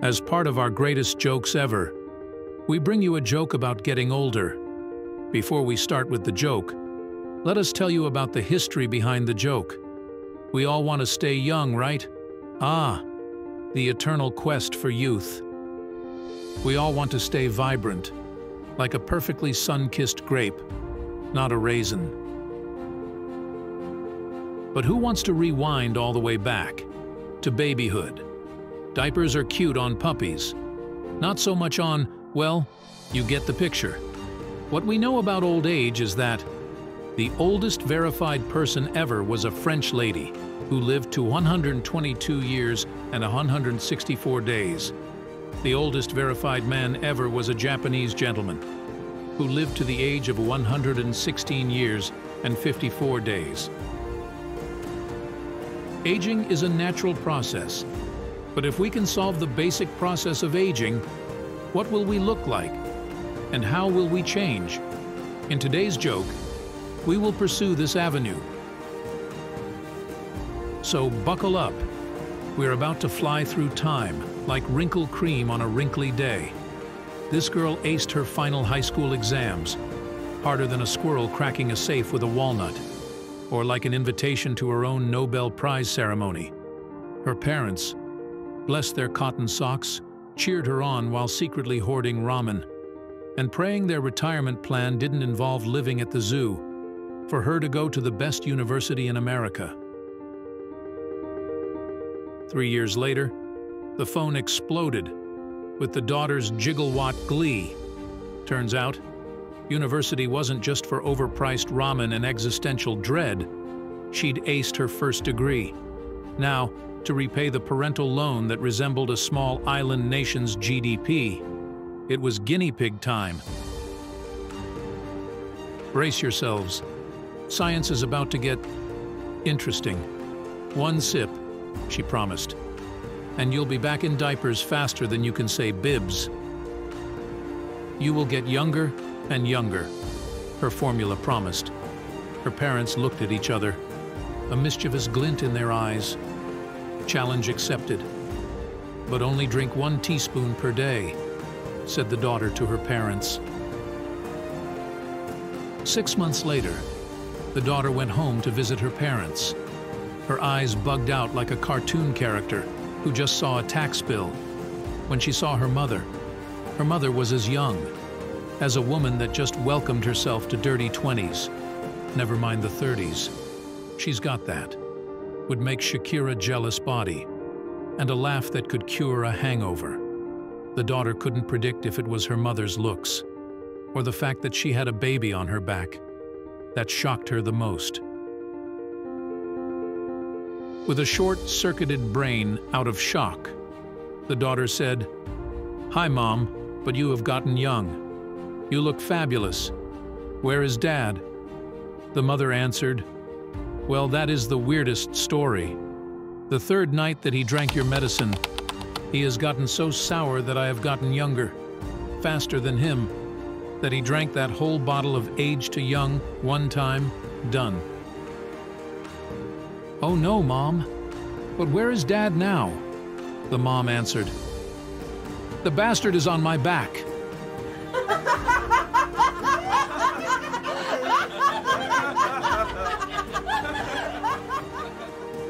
As part of our greatest jokes ever, we bring you a joke about getting older. Before we start with the joke, let us tell you about the history behind the joke. We all want to stay young, right? Ah, the eternal quest for youth. We all want to stay vibrant, like a perfectly sun-kissed grape, not a raisin. But who wants to rewind all the way back to babyhood? Diapers are cute on puppies, not so much on, well, you get the picture. What we know about old age is that the oldest verified person ever was a French lady who lived to 122 years and 164 days. The oldest verified man ever was a Japanese gentleman who lived to the age of 116 years and 54 days. Aging is a natural process, but if we can solve the basic process of aging, what will we look like? And how will we change? In today's joke, we will pursue this avenue. So buckle up. We're about to fly through time, like wrinkle cream on a wrinkly day. This girl aced her final high school exams, harder than a squirrel cracking a safe with a walnut, or like an invitation to her own Nobel Prize ceremony. Her parents, blessed their cotton socks, cheered her on while secretly hoarding ramen, and praying their retirement plan didn't involve living at the zoo, for her to go to the best university in America. Three years later, the phone exploded with the daughter's gigawatt glee. Turns out, university wasn't just for overpriced ramen and existential dread. She'd aced her first degree. Now, to repay the parental loan that resembled a small island nation's GDP. It was guinea pig time. Brace yourselves. Science is about to get interesting. One sip, she promised, and you'll be back in diapers faster than you can say bibs. You will get younger and younger, her formula promised. Her parents looked at each other, a mischievous glint in their eyes. Challenge accepted. But only drink one teaspoon per day, said the daughter to her parents. Six months later, the daughter went home to visit her parents. Her eyes bugged out like a cartoon character who just saw a tax bill. When she saw her mother, her mother was as young, as a woman that just welcomed herself to dirty 20s, never mind the 30s. She's got that would make Shakira jealous body, and a laugh that could cure a hangover. The daughter couldn't predict if it was her mother's looks, or the fact that she had a baby on her back. That shocked her the most. With a short-circuited brain out of shock, the daughter said, Hi, Mom, but you have gotten young. You look fabulous. Where is Dad? The mother answered, well, that is the weirdest story. The third night that he drank your medicine, he has gotten so sour that I have gotten younger, faster than him, that he drank that whole bottle of age to young, one time, done. Oh no, Mom. But where is Dad now? The mom answered. The bastard is on my back.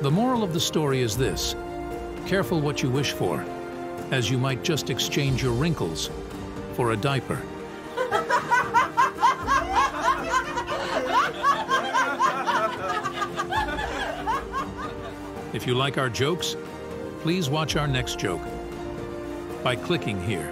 The moral of the story is this. Careful what you wish for, as you might just exchange your wrinkles for a diaper. If you like our jokes, please watch our next joke by clicking here.